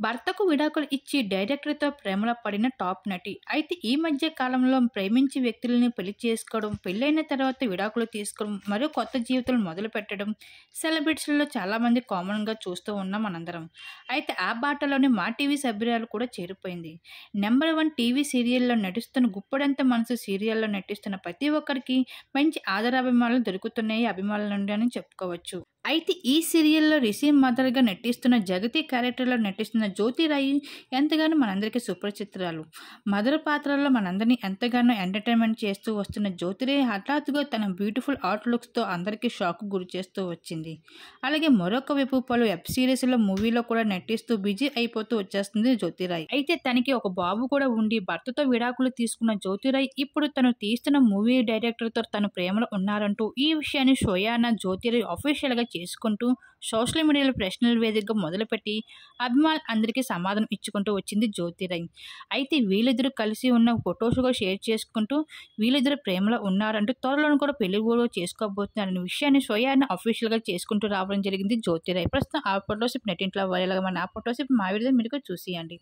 భర్తకు విడాకులు ఇచ్చి డైరెక్టర్‌తో ప్రేమలో పడిన టాప్ నటి. అయితే ఈ మధ్య కాలంలో ప్రేమించే వ్యక్తులని పెళ్ళి చేసుకోవడం, పెళ్ళైన తర్వాత విడాకులు తీసుకోవడం, మరో కొత్త జీవితం మొదలుపెట్టడం సెలబ్రిటీస్‌లో చాలామంది కామన్‌గా చూస్తూ ఉన్నాం మనందరం. అయితే ఆ బాటలోనే మా టీవీ సభ్యురాలు కూడా చేరిపోయింది. నెంబర్ వన్ టీవీ సీరియల్‌లో నటిస్తున్న 'గుప్పెడంత మనసు' సీరియల్‌లో నటిస్తున్న ప్రతి ఒక్కరికి మంచి ఆదరాభిమానాలు దొరుకుతున్నాయి అభిమానుల నుండి అని చెప్పుకోవచ్చు. అయితే ఈ సీరియల్‌లో రిషి మదర్‌గా నటిస్తున్న జగతి క్యారెక్టర్‌లో నటిస్తున్న జ్యోతిరాయి ఎంతగానో మనందరికీ సుపరిచితురాలు. మదర్ పాత్రలో మనందరినీ ఎంతగానో ఎంటర్‌టైన్‌మెంట్ చేస్తూ వస్తున్న జ్యోతిరాయ్ హఠాత్తుగా తన బ్యూటిఫుల్ అవుట్ లుక్స్‌తో అందరికీ షాక్ గురి చేస్తూ వచ్చింది. అలాగే మరొక వైపు పలు వెబ్ సీరీస్‌లో, మూవీలో కూడా నటిస్తూ బిజీ అయిపోతూ వచ్చేస్తుంది జ్యోతిరాయి అయితే తనకి ఒక బాబు కూడా ఉండి భర్తతో విడాకులు తీసుకున్న జ్యోతిరాయ్ ఇప్పుడు తను తీస్తున్న మూవీ డైరెక్టర్‌తో తను ప్రేమలో ఉన్నారంటూ ఈ విషయాన్ని సోయానా జ్యోతి రాయ్ అఫీషియల్‌గా చేసుకుంటూ సోషల్ మీడియాలో ప్రశ్నల వేదికగా మొదలుపెట్టి అభిమానులందరికీ సమాధానం ఇచ్చుకుంటూ వచ్చింది జ్యోతిరాయ్. అయితే వీళ్ళిద్దరూ కలిసి ఉన్న ఫొటోస్ కూడా షేర్ చేసుకుంటూ వీళ్ళిద్దరు ప్రేమలో ఉన్నారంటూ త్వరలోనూ కూడా పెళ్ళి కూడా చేసుకోబోతున్నారనే విషయాన్ని స్వయాన్ని అఫీషియల్‌గా చేసుకుంటూ రావడం జరిగింది జ్యోతి రాయ్. ప్రస్తుతం ఆ ఫొటోషిప్ నెట్ ఇంట్లో వరేలాగా మన ఆ ఫొటోషిప్ మా వీడియోలో మీరు చూసియండి.